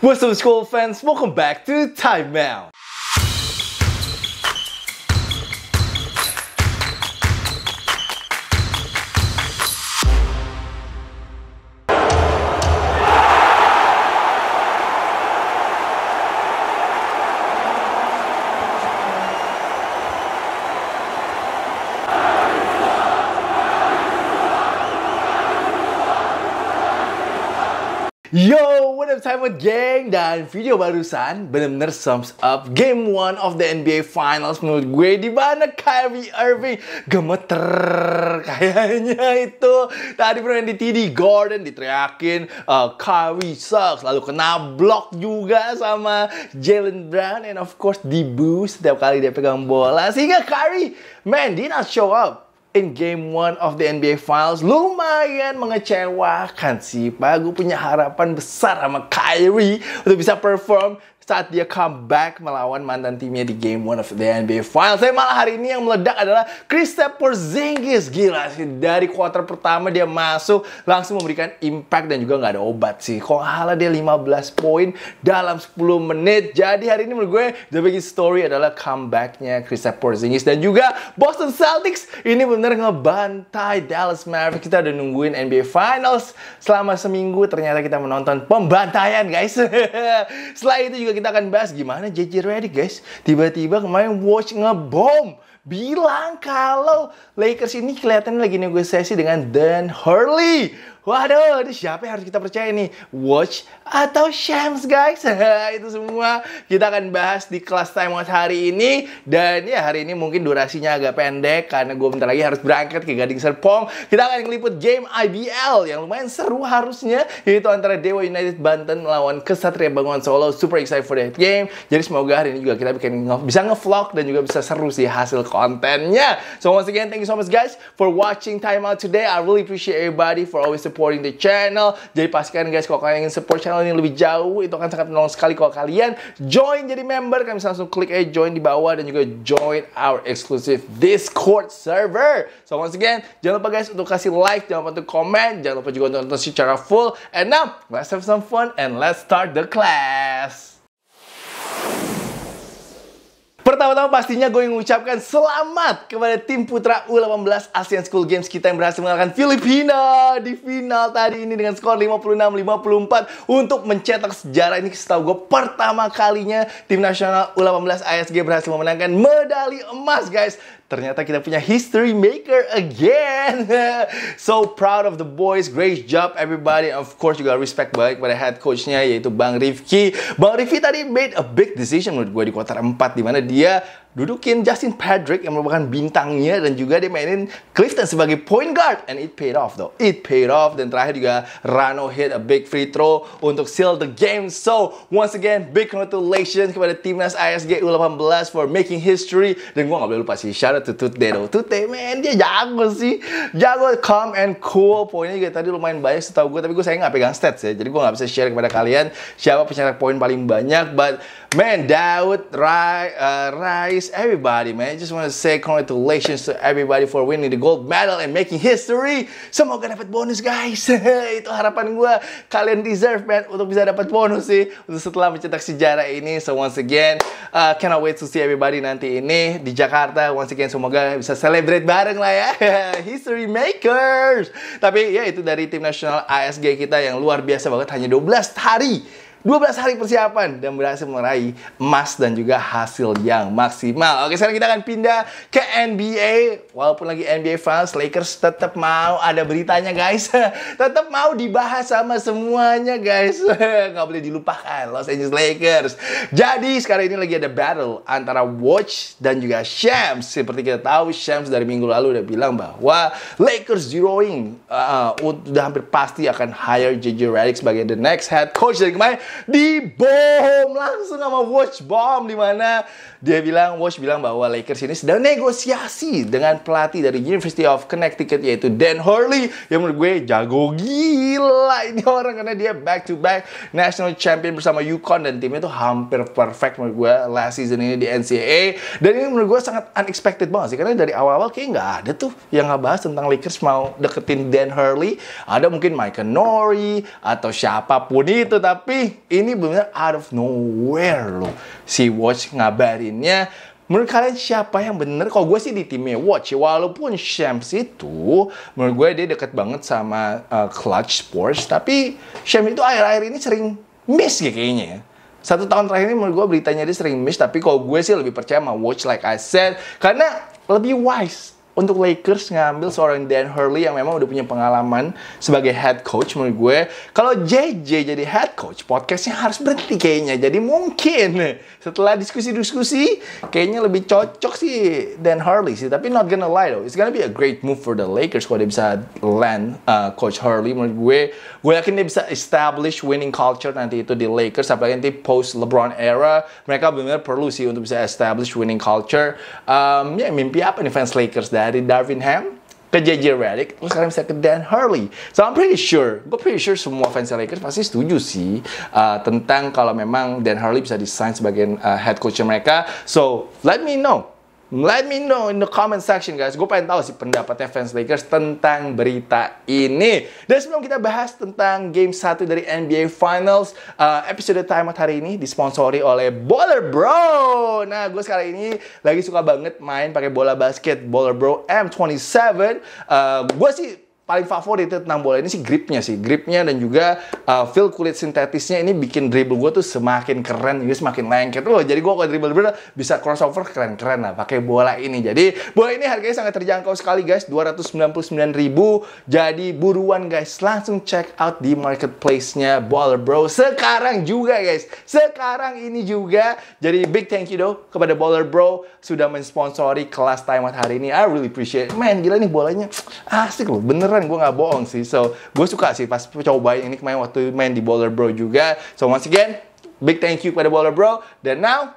What's up, school fans? Welcome back to Time Out. With gang? Dan video barusan bener-bener sums up game 1 of the NBA Finals menurut gue. Di mana Kyrie Irving? Gemeter kayaknya itu. Tadi pernah di TD Garden diteriakin uh, Kyrie sucks. Lalu kena block juga sama Jalen Brown. And of course Dibu setiap kali dia pegang bola. Sehingga Kyrie man did not show up in game one of the NBA Finals lumayan mengecewakan sih. Pak, gue punya harapan besar sama Kyrie untuk bisa perform saat dia comeback melawan mantan timnya di game one of the NBA Finals. Saya malah hari ini yang meledak adalah Kristaps Porzingis. Gila sih, dari kuarter pertama dia masuk langsung memberikan impact dan juga nggak ada obat sih. Kok halah dia 15 poin dalam 10 menit. Jadi hari ini menurut gue the biggest story adalah comebacknya Kristaps Porzingis dan juga Boston Celtics ini benar ngebantai Dallas Mavericks. Kita udah nungguin NBA Finals selama seminggu. Ternyata kita menonton pembantaian guys. Setelah itu juga kita akan bahas gimana JJ Redick guys. Tiba-tiba kemarin watch ngebom bilang kalau Lakers ini kelihatannya lagi negosiasi dengan Dan Hurley. Waduh, ini siapa yang harus kita percaya nih? Watch atau Shams guys? itu semua kita akan bahas di kelas time watch hari ini. Dan ya hari ini mungkin durasinya agak pendek karena gue bentar lagi harus berangkat ke Gading Serpong. Kita akan ngeliput game IBL yang lumayan seru harusnya. Yaitu antara Dewa United Banten melawan Kesatria Bangun Solo. Super excited for that game. Jadi semoga hari ini juga kita bikin bisa ngevlog dan juga bisa seru sih hasil kontennya. So once again, thank you so much guys for watching Time Out today. I really appreciate everybody for always supporting the channel. Jadi pastikan guys kalau kalian ingin support channel ini lebih jauh itu akan sangat menolong sekali kalau kalian join jadi member kalian bisa langsung klik aja join di bawah dan juga join our exclusive Discord server. So once again, jangan lupa guys untuk kasih like, jangan lupa untuk komen, jangan lupa juga untuk nonton secara full. And now, let's have some fun and let's start the class. Pertama-tama pastinya gue mengucapkan selamat kepada tim putra U18 ASEAN School Games. Kita yang berhasil mengalahkan Filipina di final tadi ini dengan skor 56-54 untuk mencetak sejarah ini. Setahu gue pertama kalinya tim nasional U18 ASG berhasil memenangkan medali emas guys ternyata kita punya history maker again. so proud of the boys, great job everybody. Of course juga respect baik pada head coachnya yaitu Bang Rifki. Bang Rifki tadi made a big decision menurut gue di kuarter 4 di mana dia dudukin Justin Patrick yang merupakan bintangnya dan juga dia mainin Clifton sebagai point guard. And it paid off though. It paid off. Dan terakhir juga Rano hit a big free throw untuk seal the game. So once again big congratulations kepada timnas ISG U18 for making history. Dan gue gak boleh lupa sih shout out to Tute though Tute man dia jago sih. Jago calm and cool. Poinnya juga tadi lumayan banyak setahu gue tapi gue sayang gak pegang stats ya. Jadi gue gak bisa share kepada kalian siapa pencetak poin paling banyak. But man Daud Rai uh, Rai everybody, man. Just want to say congratulations to everybody for winning the gold medal and making history. Semoga dapat bonus, guys. Itu harapan gue. Kalian deserve, man, untuk bisa dapat bonus sih. Untuk setelah mencetak sejarah ini. So once again, uh, cannot wait to see everybody nanti ini di Jakarta. Once again, semoga bisa celebrate bareng lah ya. history makers. Tapi ya itu dari tim nasional ASG kita yang luar biasa banget. Hanya 12 hari 12 hari persiapan dan berhasil meraih emas dan juga hasil yang maksimal. Oke, sekarang kita akan pindah ke NBA. Walaupun lagi NBA Finals, Lakers tetap mau ada beritanya, guys. tetap mau dibahas sama semuanya, guys. Nggak boleh dilupakan, Los Angeles Lakers. Jadi, sekarang ini lagi ada battle antara Watch dan juga Shams. Seperti kita tahu, Shams dari minggu lalu udah bilang bahwa Lakers zeroing uh, udah hampir pasti akan hire JJ Redick sebagai the next head coach dari kemarin dibom langsung sama Watch Bomb di mana dia bilang Watch bilang bahwa Lakers ini sedang negosiasi dengan pelatih dari University of Connecticut yaitu Dan Hurley. Yang menurut gue jago gila ini orang karena dia back to back national champion bersama UConn dan timnya tuh hampir perfect menurut gue last season ini di NCAA dan ini menurut gue sangat unexpected banget sih karena dari awal-awal kayak nggak ada tuh yang ngebahas tentang Lakers mau deketin Dan Hurley. Ada mungkin Mike Nori atau siapa pun itu tapi ini benar out of nowhere loh. Si Watch ngabarinnya Menurut kalian siapa yang bener? Kalau gue sih di timnya Watch ya. Walaupun Shams itu menurut gue dia deket banget sama uh, Clutch Sports. Tapi Shams itu akhir-akhir ini sering miss ya kayaknya ya. Satu tahun terakhir ini menurut gue beritanya dia sering miss. Tapi kalau gue sih lebih percaya sama Watch like I said. Karena lebih wise untuk Lakers ngambil seorang Dan Hurley yang memang udah punya pengalaman sebagai head coach menurut gue. Kalau JJ jadi head coach, podcastnya harus berhenti kayaknya. Jadi mungkin setelah diskusi-diskusi, kayaknya lebih cocok sih Dan Hurley sih. Tapi not gonna lie though, it's gonna be a great move for the Lakers kalau dia bisa land uh, Coach Hurley. Menurut gue, gue yakin dia bisa establish winning culture nanti itu di Lakers. Apalagi nanti post LeBron era, mereka benar-benar perlu sih untuk bisa establish winning culture. Um, ya mimpi apa nih fans Lakers dari Darvin Ham ke JJ Redick, terus sekarang bisa ke Dan Hurley. So I'm pretty sure, gue pretty sure semua fans Lakers pasti setuju sih uh, tentang kalau memang Dan Hurley bisa desain sebagai uh, head coach mereka. So let me know Let me know in the comment section guys. Gue pengen tahu sih pendapatnya fans Lakers tentang berita ini. Dan sebelum kita bahas tentang game 1 dari NBA Finals, uh, episode time out hari ini disponsori oleh Baller Bro. Nah, gue sekarang ini lagi suka banget main pakai bola basket Baller Bro M27. Uh, gue sih paling favorit tentang bola ini sih gripnya sih. Gripnya dan juga uh, feel kulit sintetisnya ini bikin dribble gue tuh semakin keren jadi semakin lengket. Loh jadi gue kalau dribble dribble bisa crossover keren keren lah pakai bola ini. Jadi bola ini harganya sangat terjangkau sekali guys. 299 ribu. Jadi buruan guys langsung check out di marketplace-nya Baller Bro sekarang juga guys. Sekarang ini juga. Jadi big thank you dong kepada Baller Bro sudah mensponsori kelas time out hari ini. I really appreciate man gila nih bolanya. Asik loh beneran beneran gue nggak bohong sih. So gue suka sih pas cobain ini kemarin waktu main di Baller Bro juga. So once again big thank you pada Baller Bro. Dan now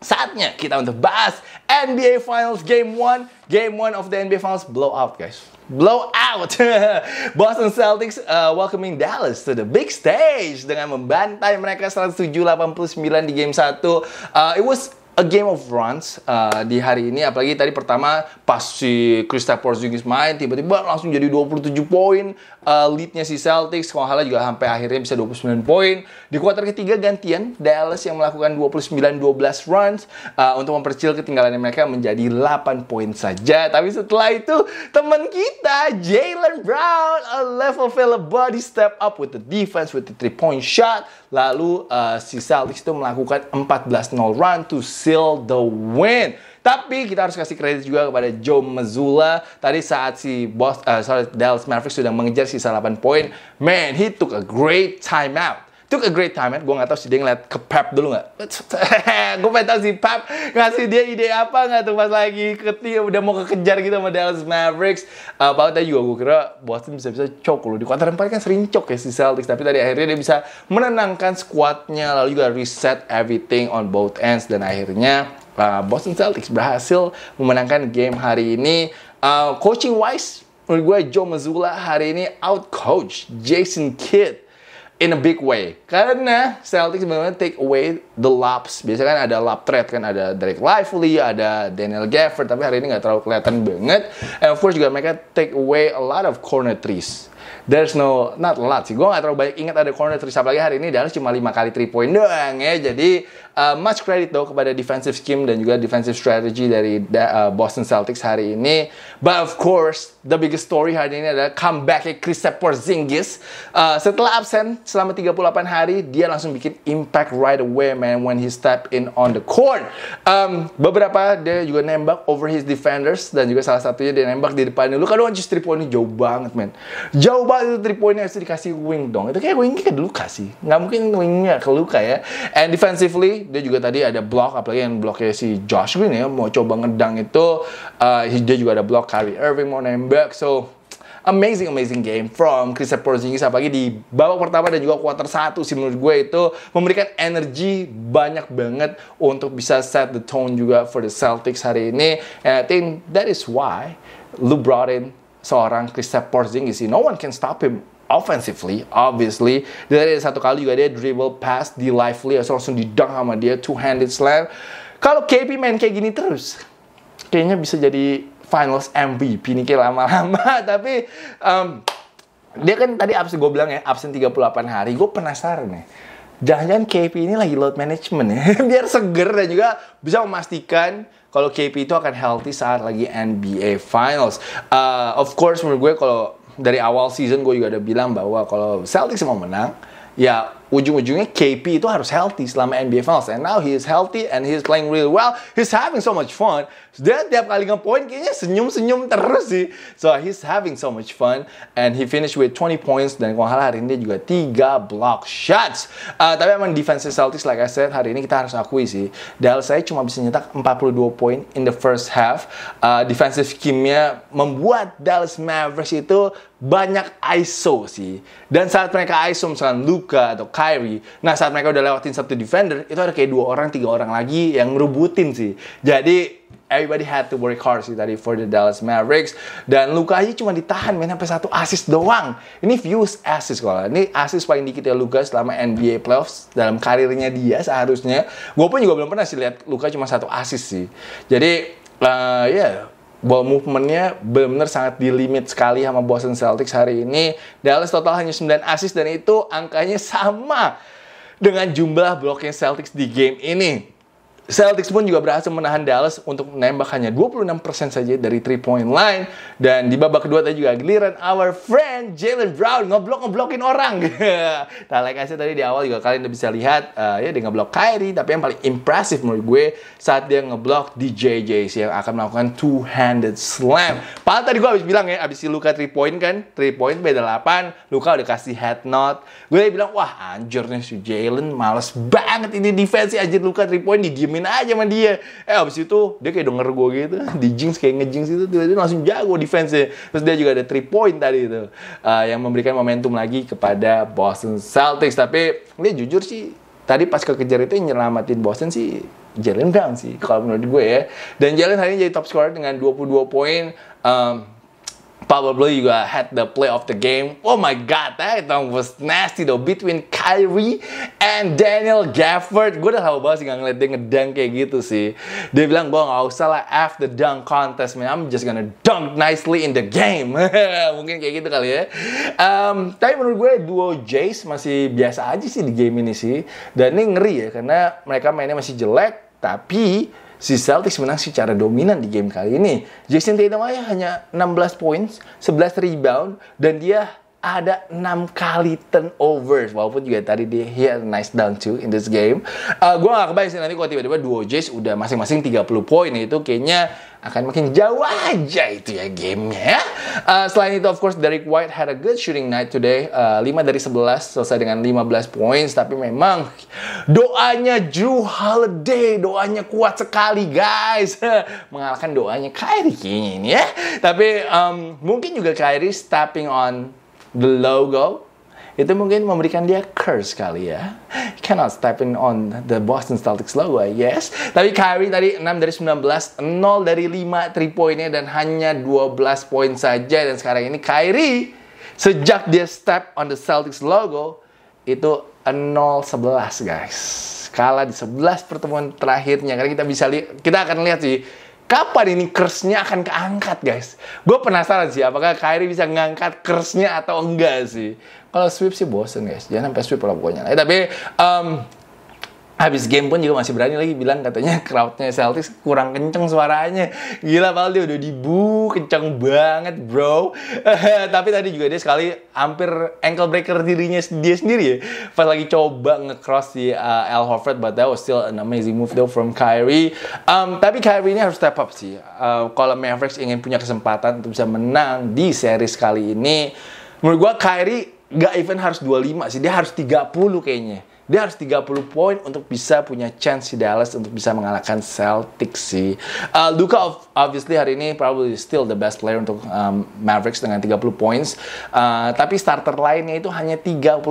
saatnya kita untuk bahas NBA Finals Game 1 Game 1 of the NBA Finals. Blowout guys. Blow out. Boston Celtics uh, welcoming Dallas to the big stage dengan membantai mereka 107-89 di game 1. Uh, it was a game of runs uh, di hari ini. Apalagi tadi pertama pas si Kristaps Porzingis main tiba-tiba langsung jadi 27 poin. Uh, leadnya si Celtics kalau halah juga sampai akhirnya bisa 29 poin. Di kuarter ketiga gantian Dallas yang melakukan 29-12 runs. Uh, untuk memperkecil ketinggalan mereka menjadi 8 poin saja. Tapi setelah itu teman kita Jalen Brown a level body step up with the defense with the three point shot. Lalu uh, si Celtics itu melakukan 14-0 run to seal the win. Tapi kita harus kasih kredit juga kepada Joe Mazzulla. Tadi saat si bos, uh, sorry, Dallas Mavericks sudah mengejar sisa 8 poin, man, he took a great timeout took a great time, man. Gue gak tau sih dia ngeliat ke Pep dulu gak? gue pengen tau si Pep ngasih dia ide apa gak tuh pas lagi ketika udah mau kekejar gitu sama Dallas Mavericks. Uh, Bahkan tadi juga gue kira Boston bisa-bisa cok loh. Di kuarter 4 kan sering cok ya si Celtics. Tapi tadi akhirnya dia bisa menenangkan squadnya. Lalu juga reset everything on both ends. Dan akhirnya uh, Boston Celtics berhasil memenangkan game hari ini. Uh, coaching wise, menurut gue Joe Mazzulla hari ini out coach Jason Kidd in a big way. Karena Celtics benar take away the lobs. Biasanya kan ada lob threat kan ada Derek Lively, ada Daniel Gafford, tapi hari ini nggak terlalu kelihatan banget. And of course juga mereka take away a lot of corner threes there's no not a lot sih. Gue gak terlalu banyak ingat ada corner three lagi hari ini Dallas cuma 5 kali 3 point doang ya. Jadi uh, much credit though kepada defensive scheme dan juga defensive strategy dari uh, Boston Celtics hari ini. But of course, the biggest story hari ini adalah comeback Kristaps Porzingis. Uh, setelah absen selama 38 hari, dia langsung bikin impact right away man when he step in on the court. Um, beberapa dia juga nembak over his defenders dan juga salah satunya dia nembak di depannya. Lu kan just 3 point jauh banget man. Jauh banget itu three pointnya harus dikasih wing dong. Itu kayak wingnya ke Luka sih. Nggak mungkin wingnya ke Luka ya. And defensively, dia juga tadi ada block, apalagi yang blocknya si Josh Green ya. Mau coba ngedang itu, uh, dia juga ada block Kyrie Irving mau nembak. So, amazing amazing game from Chris Porzingis apalagi di babak pertama dan juga quarter satu sih menurut gue itu memberikan energi banyak banget untuk bisa set the tone juga for the Celtics hari ini and I think that is why Lu brought in seorang Kristaps Porzingis no one can stop him offensively obviously. Dari satu kali juga dia dribble pass di lively langsung didunk sama dia two handed slam. Kalau KP main kayak gini terus kayaknya bisa jadi finals MVP nih kayak lama-lama. Tapi um, dia kan tadi absen gue bilang ya absen 38 hari gue penasaran nih. Jangan-jangan KP ini lagi load management ya. Biar seger dan juga bisa memastikan kalau KP itu akan healthy saat lagi NBA Finals. Uh, of course menurut gue kalau dari awal season gue juga udah bilang bahwa kalau Celtics mau menang, ya ujung-ujungnya KP itu harus healthy selama NBA Finals. And now he is healthy and he is playing really well. He's having so much fun. Dia tiap kali nge-point kayaknya senyum-senyum terus sih. So he's having so much fun. And he finished with 20 points. Dan kalau hari ini dia juga 3 block shots. Uh, tapi emang defensive Celtics like I said hari ini kita harus akui sih. Dallas saya cuma bisa nyetak 42 poin in the first half. Uh, defensive scheme-nya membuat Dallas Mavericks itu banyak ISO sih. Dan saat mereka ISO misalkan Luka atau Kyrie. Nah saat mereka udah lewatin satu defender, itu ada kayak dua orang, tiga orang lagi yang ngerubutin sih. Jadi everybody had to work hard sih tadi for the Dallas Mavericks. Dan Luka aja cuma ditahan main sampai satu assist doang. Ini views assist kalau ini assist paling dikit ya Luka selama NBA playoffs dalam karirnya dia seharusnya. Gue pun juga belum pernah sih lihat Luka cuma satu assist sih. Jadi uh, ya yeah, ball movementnya benar-benar sangat di limit sekali sama Boston Celtics hari ini. Dallas total hanya 9 assist dan itu angkanya sama dengan jumlah bloknya Celtics di game ini. Celtics pun juga berhasil menahan Dallas untuk menembak hanya 26% saja dari 3 point line dan di babak kedua tadi juga giliran our friend Jalen Brown ngeblok ngeblokin orang. nah, like I tadi di awal juga kalian udah bisa lihat uh, ya dia ngeblok Kyrie tapi yang paling impresif menurut gue saat dia ngeblok DJJ yang akan melakukan two handed slam. Padahal tadi gue habis bilang ya habis si Luka 3 point kan, 3 point beda 8, Luka udah kasih head nod. Gue bilang wah anjir nih si Jalen males banget ini defense anjir Luka 3 point didiemin main aja sama dia. Eh abis itu dia kayak denger gue gitu. Di jinx kayak ngejinx itu tiba-tiba langsung jago defense-nya. Terus dia juga ada 3 point tadi itu. Uh, yang memberikan momentum lagi kepada Boston Celtics. Tapi dia jujur sih tadi pas kekejar itu nyelamatin Boston sih Jalen Brown sih kalau menurut gue ya. Dan Jalen hari ini jadi top scorer dengan 22 poin. Um, probably juga had the play of the game. Oh my god, that was nasty though between Kyrie and Daniel Gafford. Gue udah lama banget sih gak ngeliat dia ngedunk kayak gitu sih. Dia bilang gue gak usah lah the dunk contest man. I'm just gonna dunk nicely in the game. Mungkin kayak gitu kali ya. Um, tapi menurut gue duo Jace masih biasa aja sih di game ini sih. Dan ini ngeri ya karena mereka mainnya masih jelek. Tapi si Celtics menang secara dominan di game kali ini. Jason Tatum hanya 16 points, 11 rebound, dan dia ada 6 kali turnovers walaupun juga tadi dia he had nice dunk too in this game. Uh, gue gak kebayang sih nanti kalau tiba-tiba duo Jays udah masing-masing 30 poin itu kayaknya akan makin jauh aja itu ya gamenya ya. Uh, selain itu of course Derek White had a good shooting night today. Uh, 5 dari 11 selesai dengan 15 points tapi memang doanya Drew Holiday doanya kuat sekali guys. Mengalahkan doanya Kyrie ini ya. Tapi um, mungkin juga Kyrie stepping on the logo itu mungkin memberikan dia curse kali ya. Cannot step in on the Boston Celtics logo, guess. Tapi Kyrie tadi 6 dari 19, 0 dari 5 3 poinnya dan hanya 12 poin saja. Dan sekarang ini Kyrie sejak dia step on the Celtics logo itu 0-11 guys. Kalah di 11 pertemuan terakhirnya. Karena kita bisa lihat, kita akan lihat sih kapan ini kersnya akan keangkat guys? Gue penasaran sih apakah Kyrie bisa ngangkat kersnya atau enggak sih. Kalau sweep sih bosen guys, jangan sampai sweep lah pokoknya. Eh, tapi um, habis game pun juga masih berani lagi bilang katanya crowdnya Celtics kurang kenceng suaranya. Gila dia udah dibu kenceng banget bro. Tapi tadi juga dia sekali hampir ankle breaker dirinya dia sendiri ya. Pas lagi coba ngecross di uh, Al Horford but that was still an amazing move though from Kyrie. Um, tapi Kyrie ini harus step up sih. Uh, kalau Mavericks ingin punya kesempatan untuk bisa menang di series kali ini menurut gua Kyrie gak even harus 25 sih dia harus 30 kayaknya dia harus 30 poin untuk bisa punya chance si Dallas untuk bisa mengalahkan Celtics sih. Uh, Luka obviously hari ini probably still the best player untuk um, Mavericks dengan 30 points. Uh, tapi starter lainnya itu hanya 39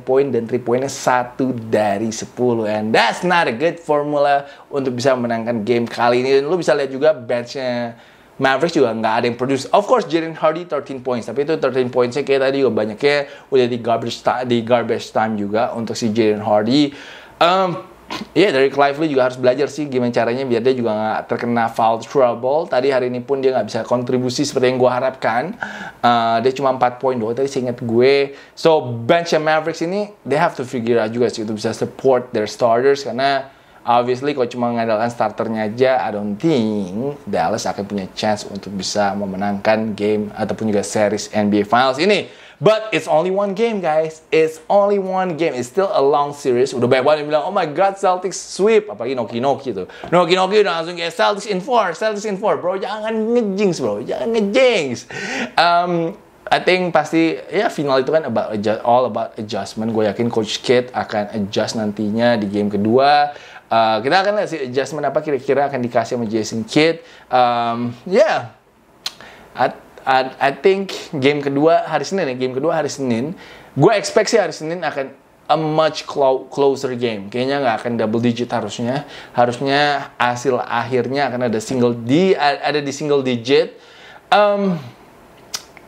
poin dan 3 poinnya satu dari 10. And that's not a good formula untuk bisa memenangkan game kali ini. Dan lu bisa lihat juga benchnya Mavericks juga nggak ada yang produce. Of course, Jaren Hardy 13 points, tapi itu 13 pointsnya kayak tadi juga banyaknya udah di garbage di garbage time juga untuk si Jaren Hardy. Um, Iya yeah, dari Lively juga harus belajar sih gimana caranya biar dia juga nggak terkena foul trouble. Tadi hari ini pun dia nggak bisa kontribusi seperti yang gue harapkan. Uh, dia cuma 4 poin doang. Tadi saya ingat gue. So bench Mavericks ini they have to figure out juga sih untuk bisa support their starters karena obviously kalau cuma mengandalkan starternya aja, I don't think Dallas akan punya chance untuk bisa memenangkan game ataupun juga series NBA Finals ini. But it's only one game, guys. It's only one game. It's still a long series. Udah banyak banget yang bilang, oh my god, Celtics sweep. Apalagi Noki Noki tuh. Noki Noki udah langsung kayak Celtics in four, Celtics in four. Bro, jangan ngejinx, bro. Jangan ngejinx. Um, I think pasti ya final itu kan about adjust, all about adjustment. Gue yakin Coach Kid akan adjust nantinya di game kedua. Uh, kita akan lihat adjustment apa kira-kira akan dikasih sama Jason Kidd. Um, yeah, I, I think game kedua hari Senin ya, game kedua hari Senin, gue expect sih hari Senin akan a much closer game. Kayaknya nggak akan double digit harusnya. Harusnya hasil akhirnya akan ada single di ada di single digit. Um,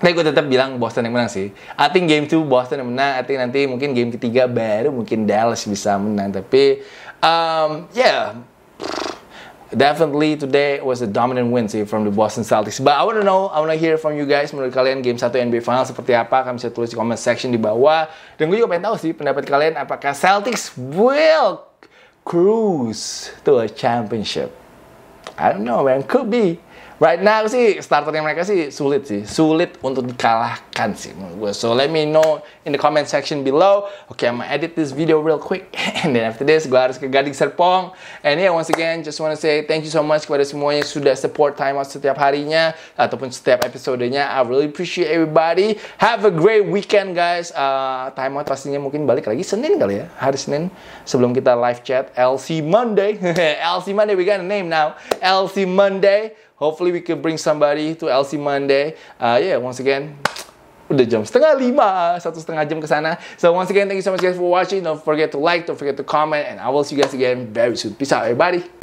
tapi gue tetap bilang Boston yang menang sih. I think game 2 Boston yang menang. I think nanti mungkin game ketiga baru mungkin Dallas bisa menang. Tapi um, yeah, definitely today was a dominant win sih from the Boston Celtics. But I want to know, I want to hear from you guys menurut kalian game 1 NBA Final seperti apa? Kalian bisa tulis di comment section di bawah. Dan gue juga pengen tahu sih pendapat kalian apakah Celtics will cruise to a championship. I don't know man, could be. Right now sih starternya mereka sih sulit sih, sulit untuk dikalahkan sih menurut gue. So let me know in the comment section below. Okay, I'm gonna edit this video real quick, and then after this gue harus ke Gading Serpong. And yeah, once again, just wanna say thank you so much kepada semuanya sudah support Time Out setiap harinya ataupun setiap episodenya. I really appreciate everybody. Have a great weekend guys. Uh, time Out pastinya mungkin balik lagi Senin kali ya, hari Senin sebelum kita live chat LC Monday. LC Monday we got a name now. LC Monday. Hopefully we can bring somebody to LC Monday. Uh, yeah, once again, udah jam setengah lima, satu setengah jam ke sana. So once again, thank you so much guys for watching. Don't forget to like, don't forget to comment, and I will see you guys again very soon. Peace out, everybody.